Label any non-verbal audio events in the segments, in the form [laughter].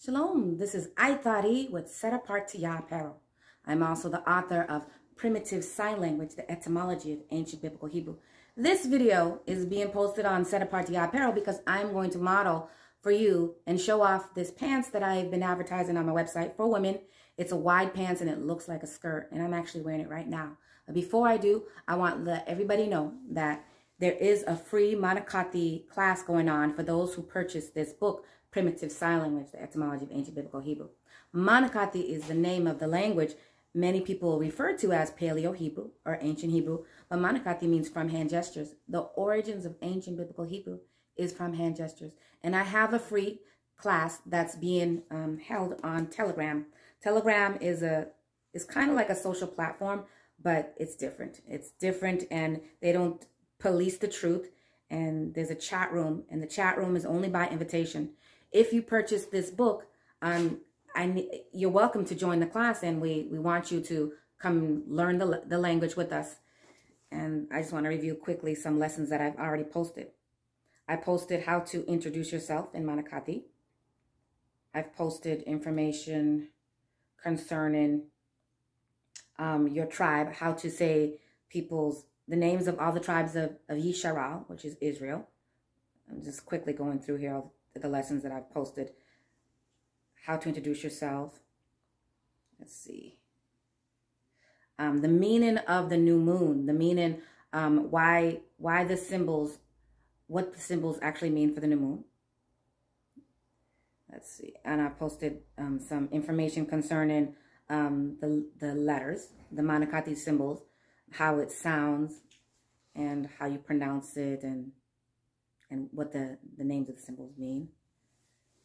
Shalom, this is Aithari with Set Apart to Yah Apparel. I'm also the author of Primitive Sign Language, the etymology of ancient biblical Hebrew. This video is being posted on Set Apart to Yah Apparel because I'm going to model for you and show off this pants that I've been advertising on my website for women. It's a wide pants and it looks like a skirt and I'm actually wearing it right now. But before I do, I want to let everybody know that there is a free Manakahthey class going on for those who purchase this book primitive sign language, the etymology of ancient biblical Hebrew. Manakahthey is the name of the language many people refer to as Paleo Hebrew or ancient Hebrew, but Manakahthey means from hand gestures. The origins of ancient biblical Hebrew is from hand gestures. And I have a free class that's being um, held on Telegram. Telegram is a is kind of like a social platform, but it's different. It's different and they don't police the truth. And there's a chat room, and the chat room is only by invitation if you purchase this book, um, I, you're welcome to join the class and we, we want you to come learn the, the language with us. And I just want to review quickly some lessons that I've already posted. I posted how to introduce yourself in Manakahthey. I've posted information concerning um, your tribe, how to say people's, the names of all the tribes of, of Yisrael, which is Israel. I'm just quickly going through here the lessons that I've posted. How to introduce yourself. Let's see. Um, the meaning of the new moon, the meaning, um, why, why the symbols, what the symbols actually mean for the new moon. Let's see. And I posted um, some information concerning um, the, the letters, the Manakahthey symbols, how it sounds and how you pronounce it and and what the, the names of the symbols mean.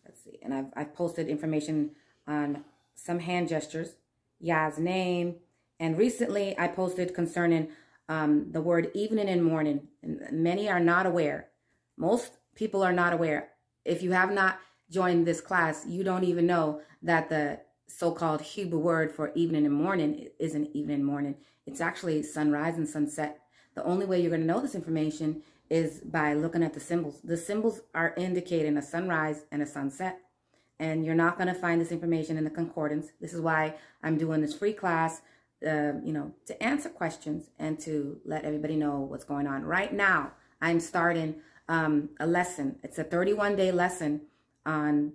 Let's see. And I've, I've posted information on some hand gestures, Yah's name. And recently I posted concerning um, the word evening and morning. And many are not aware. Most people are not aware. If you have not joined this class, you don't even know that the so-called Hebrew word for evening and morning isn't evening and morning. It's actually sunrise and sunset. The only way you're going to know this information is by looking at the symbols. The symbols are indicating a sunrise and a sunset. And you're not going to find this information in the concordance. This is why I'm doing this free class, uh, you know, to answer questions and to let everybody know what's going on. Right now, I'm starting um, a lesson. It's a 31-day lesson on,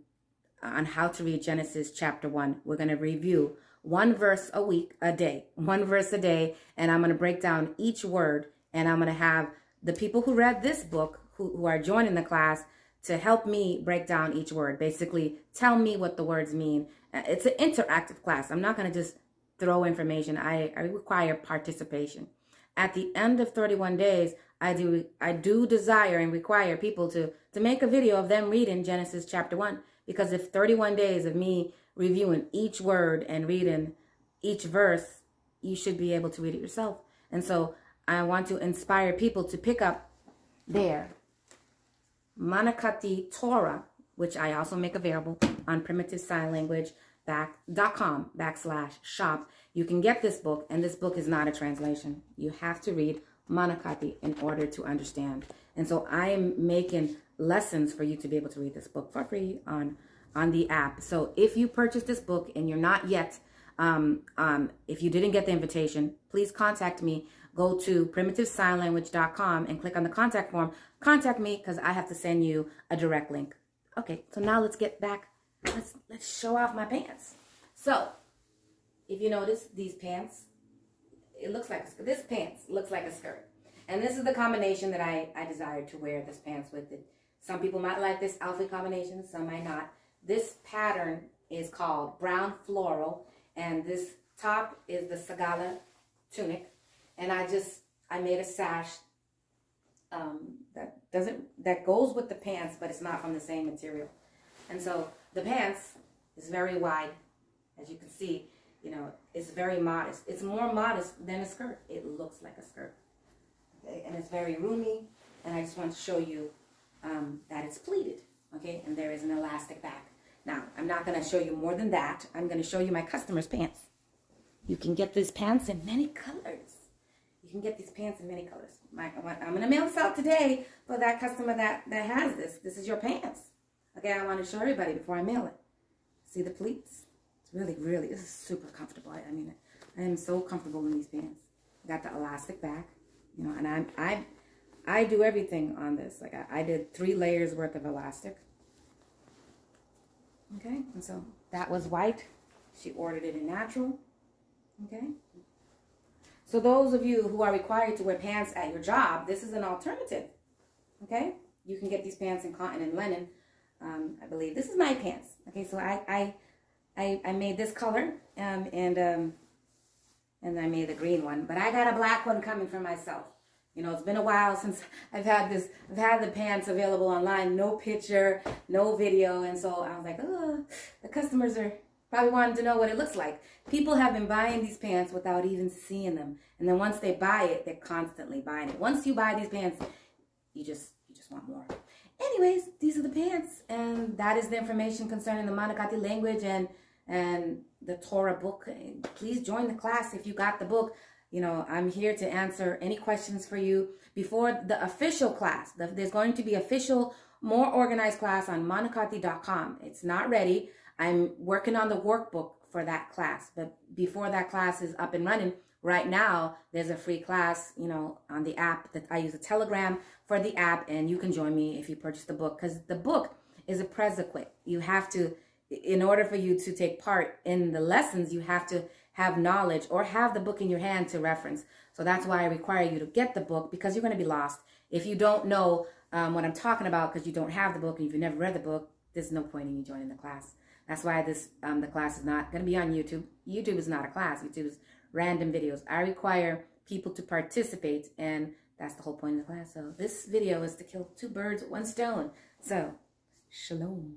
on how to read Genesis chapter 1. We're going to review one verse a week, a day, [laughs] one verse a day, and I'm going to break down each word, and I'm going to have the people who read this book, who, who are joining the class, to help me break down each word. Basically, tell me what the words mean. Uh, it's an interactive class. I'm not going to just throw information. I, I require participation. At the end of 31 days, I do I do desire and require people to to make a video of them reading Genesis chapter 1 because if 31 days of me reviewing each word and reading each verse, you should be able to read it yourself. And so I want to inspire people to pick up their Manakahthey Torah, which I also make available on primitive sign language back.com backslash shop. You can get this book, and this book is not a translation. You have to read Manakahthey in order to understand. And so I am making lessons for you to be able to read this book for free on, on the app. So if you purchase this book and you're not yet, um, um, if you didn't get the invitation, please contact me go to primitivesignlanguage.com and click on the contact form. Contact me because I have to send you a direct link. Okay, so now let's get back. Let's, let's show off my pants. So, if you notice, these pants, it looks like, this pants looks like a skirt. And this is the combination that I, I desired to wear this pants with. It. Some people might like this outfit combination, some might not. This pattern is called brown floral, and this top is the Sagala tunic and I just, I made a sash um, that doesn't, that goes with the pants, but it's not from the same material. And so the pants is very wide, as you can see, you know, it's very modest. It's more modest than a skirt. It looks like a skirt. Okay, and it's very roomy, and I just want to show you um, that it's pleated, okay, and there is an elastic back. Now, I'm not going to show you more than that. I'm going to show you my customer's pants. You can get these pants in many colors. You can get these pants in many colors. My, I'm going to mail this out today for that customer that, that has this. This is your pants. Okay, I want to show everybody before I mail it. See the pleats? It's really, really, this is super comfortable. I, I mean, I am so comfortable in these pants. I got the elastic back, you know, and I'm, I, I do everything on this. Like I, I did three layers worth of elastic. Okay, and so that was white. She ordered it in natural. Okay. So those of you who are required to wear pants at your job, this is an alternative. Okay, you can get these pants in cotton and linen. Um, I believe this is my pants. Okay, so I I I, I made this color um, and um, and I made the green one, but I got a black one coming for myself. You know, it's been a while [laughs] since I've had this. I've had the pants available online, no picture, no video, and so I was like, oh, the customers are probably wanted to know what it looks like. People have been buying these pants without even seeing them, and then once they buy it, they're constantly buying it. Once you buy these pants, you just you just want more. Anyways, these are the pants, and that is the information concerning the Manakahthey language and and the Torah book. Please join the class if you got the book. You know, I'm here to answer any questions for you before the official class. There's going to be official, more organized class on manakati.com. It's not ready. I'm working on the workbook for that class, but before that class is up and running, right now there's a free class, you know, on the app that I use a Telegram for the app, and you can join me if you purchase the book because the book is a prerequisite. You have to in order for you to take part in the lessons, you have to have knowledge or have the book in your hand to reference. So that's why I require you to get the book because you're going to be lost. If you don't know um, what I'm talking about because you don't have the book and if you've never read the book, there's no point in you joining the class. That's why this um, the class is not going to be on YouTube. YouTube is not a class. YouTube is random videos. I require people to participate and that's the whole point of the class. So this video is to kill two birds with one stone. So, shalom.